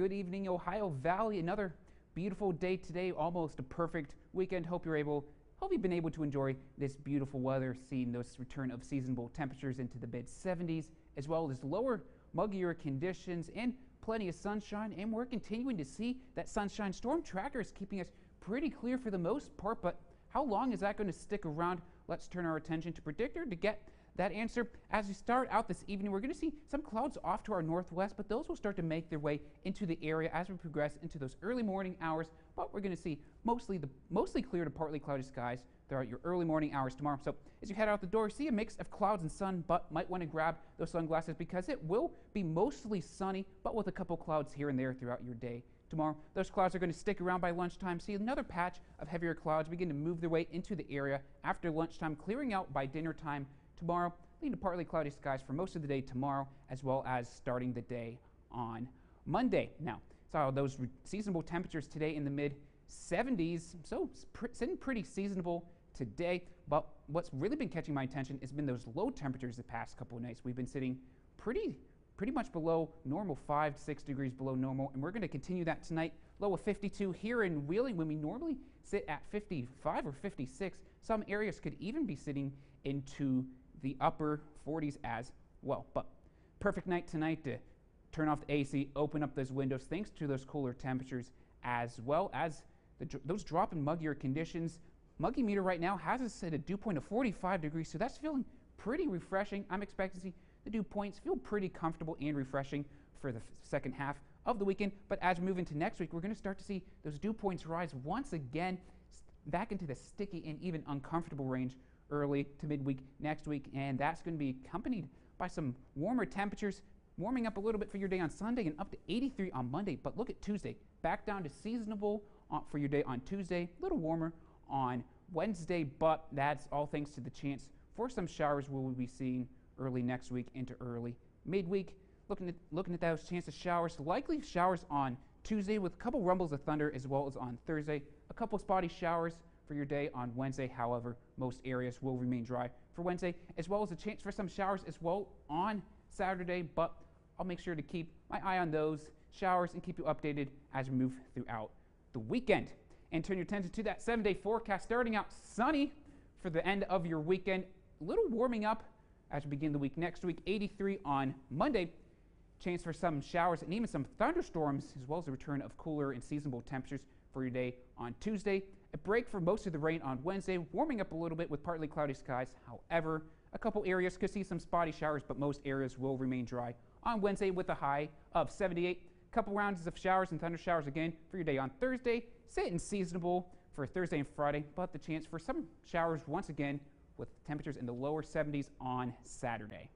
Good evening, Ohio Valley. Another beautiful day today, almost a perfect weekend. Hope you're able, hope you've been able to enjoy this beautiful weather, seeing those return of seasonable temperatures into the mid 70s, as well as lower, muggier conditions and plenty of sunshine. And we're continuing to see that sunshine. Storm tracker is keeping us pretty clear for the most part, but how long is that going to stick around? Let's turn our attention to predictor to get that answer. As we start out this evening, we're going to see some clouds off to our northwest, but those will start to make their way into the area as we progress into those early morning hours. But we're going to see mostly the mostly clear to partly cloudy skies throughout your early morning hours tomorrow. So as you head out the door, see a mix of clouds and sun, but might want to grab those sunglasses because it will be mostly sunny, but with a couple clouds here and there throughout your day tomorrow. Those clouds are going to stick around by lunchtime. See another patch of heavier clouds begin to move their way into the area after lunchtime, clearing out by dinner time tomorrow, leading to partly cloudy skies for most of the day tomorrow, as well as starting the day on Monday. Now, saw those seasonable temperatures today in the mid 70s, so sitting pretty seasonable today. But what's really been catching my attention has been those low temperatures the past couple of nights. We've been sitting pretty pretty much below normal, 5 to 6 degrees below normal. And we're going to continue that tonight. Low of 52 here in Wheeling when we normally sit at 55 or 56. Some areas could even be sitting into the upper 40s as well. But perfect night tonight to turn off the AC, open up those windows, thanks to those cooler temperatures, as well as the, those drop in muggier conditions. Muggy meter right now has us at a dew point of 45 degrees, so that's feeling pretty refreshing. I'm expecting to see the dew points feel pretty comfortable and refreshing for the second half of the weekend. But as we move into next week, we're going to start to see those dew points rise once again back into the sticky and even uncomfortable range early to midweek next week, and that's going to be accompanied by some warmer temperatures, warming up a little bit for your day on Sunday and up to 83 on Monday. But look at Tuesday, back down to seasonable uh, for your day on Tuesday, a little warmer on Wednesday, but that's all thanks to the chance for some showers we will be seeing early next week into early midweek. Looking at looking at those chances of showers, likely showers on Tuesday with a couple rumbles of thunder as well as on Thursday. A couple spotty showers for your day on Wednesday. However, most areas will remain dry for Wednesday, as well as a chance for some showers as well on Saturday. But I'll make sure to keep my eye on those showers and keep you updated as we move throughout the weekend. And turn your attention to that seven day forecast starting out sunny for the end of your weekend. A little warming up as we begin the week next week. 83 on Monday. Chance for some showers and even some thunderstorms, as well as the return of cooler and seasonable temperatures for your day on Tuesday. A break for most of the rain on Wednesday, warming up a little bit with partly cloudy skies. However, a couple areas could see some spotty showers, but most areas will remain dry on Wednesday with a high of 78. A couple rounds of showers and thunder showers again for your day on Thursday. Sitting seasonable for Thursday and Friday, but the chance for some showers once again with temperatures in the lower 70s on Saturday.